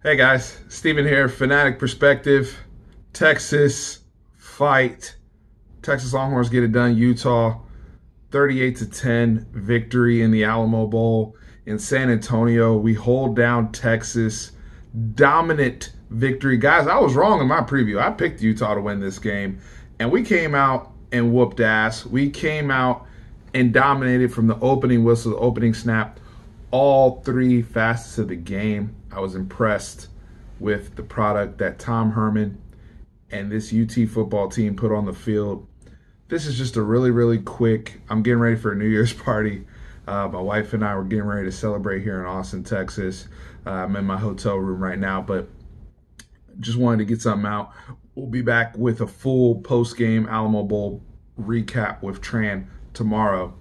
Hey guys, Steven here, Fanatic Perspective, Texas fight. Texas Longhorns get it done. Utah, 38 to 10 victory in the Alamo Bowl in San Antonio. We hold down Texas, dominant victory. Guys, I was wrong in my preview. I picked Utah to win this game, and we came out and whooped ass. We came out and dominated from the opening whistle, the opening snap, all three facets of the game. I was impressed with the product that Tom Herman and this UT football team put on the field. This is just a really, really quick. I'm getting ready for a New Year's party. Uh, my wife and I were getting ready to celebrate here in Austin, Texas. Uh, I'm in my hotel room right now, but just wanted to get something out. We'll be back with a full post game Alamo Bowl recap with Tran tomorrow.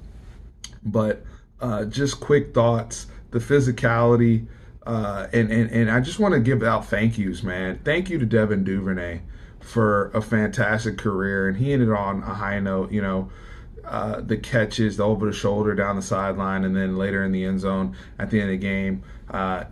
But uh, just quick thoughts the physicality, uh, and, and, and I just want to give out thank yous, man. Thank you to Devin Duvernay for a fantastic career, and he ended on a high note. You know, uh, the catches, the over the shoulder down the sideline, and then later in the end zone at the end of the game. Uh,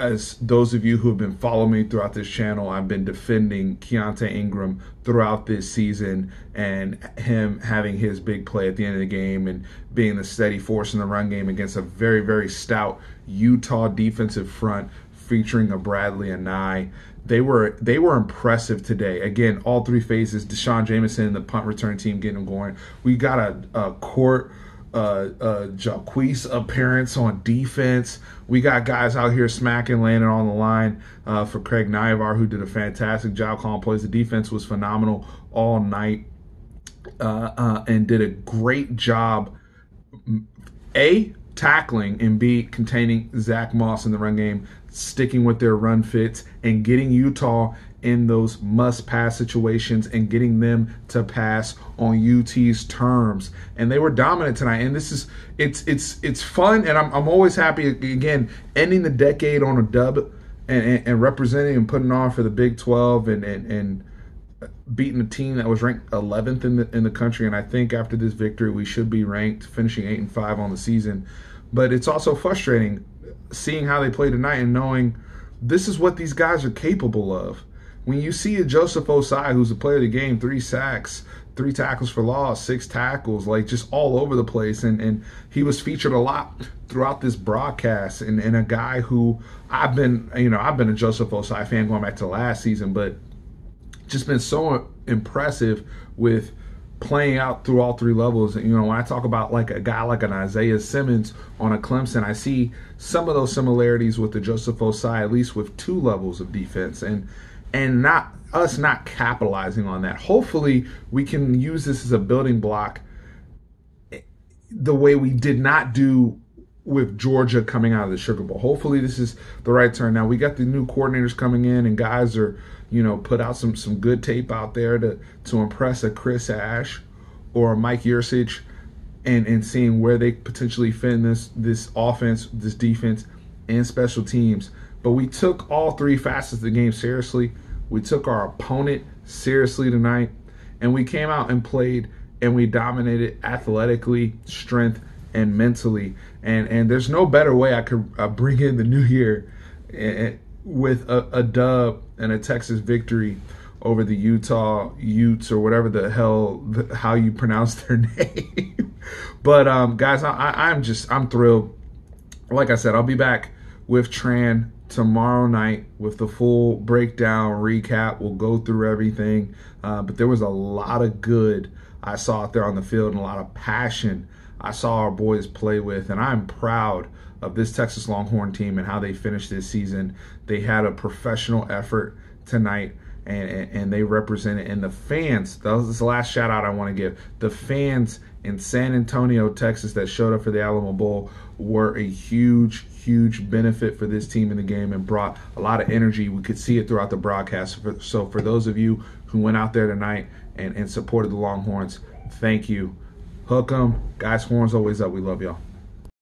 as those of you who have been following me throughout this channel, I've been defending Keaontay Ingram throughout this season and him having his big play at the end of the game and being the steady force in the run game against a very, very stout Utah defensive front featuring a Bradlee and Anae. They were they were impressive today. Again, all three phases. D'Shawn Jamison, the punt return team, getting them going. We got a, a Cort uh, uh, Jaquess appearance on defense. We got guys out here smacking, landing on the line uh, for Craig Naivar, who did a fantastic job calling plays. The defense was phenomenal all night uh, uh, and did a great job. A tackling and B containing Zach Moss in the run game, sticking with their run fits and getting Utah in those must pass situations and getting them to pass on UT's terms. And they were dominant tonight. And this is it's it's it's fun and I'm I'm always happy again ending the decade on a dub and, and, and representing and putting on for the Big 12 and and, and beating a team that was ranked 11th in the in the country and I think after this victory we should be ranked finishing 8 and 5 on the season. But it's also frustrating seeing how they play tonight and knowing this is what these guys are capable of when you see a Joseph Ossai, who's a player of the game, three sacks, three tackles for loss, six tackles, like just all over the place. And, and he was featured a lot throughout this broadcast. And, and a guy who I've been, you know, I've been a Joseph Ossai fan going back to last season, but just been so impressive with playing out through all three levels. And you know, when I talk about like a guy like an Isaiah Simmons on a Clemson, I see some of those similarities with the Joseph Ossai, at least with two levels of defense. And and not us not capitalizing on that. Hopefully, we can use this as a building block the way we did not do with Georgia coming out of the Sugar Bowl. Hopefully, this is the right turn. Now we got the new coordinators coming in, and guys are you know put out some some good tape out there to to impress a Chris Ash or a Mike Yurcich, and and seeing where they potentially fit in this this offense, this defense, and special teams. But we took all three facets of the game seriously. We took our opponent seriously tonight, and we came out and played and we dominated athletically, strength, and mentally. And and there's no better way I could uh, bring in the new year eh, eh, with a, a dub and a Texas victory over the Utah Utes or whatever the hell how you pronounce their name. but um, guys, I, I'm just I'm thrilled. Like I said, I'll be back with Tran tomorrow night with the full breakdown recap. We'll go through everything. Uh, but there was a lot of good I saw out there on the field and a lot of passion I saw our boys play with. And I'm proud of this Texas Longhorn team and how they finished this season. They had a professional effort tonight. And, and, and they represented and the fans that was the last shout out i want to give the fans in san antonio texas that showed up for the alamo bowl were a huge huge benefit for this team in the game and brought a lot of energy. We could see it throughout the broadcast. So for those of you who went out there tonight and, and supported the Longhorns, thank you. Hook 'em. Guys, horns always up. We love y'all.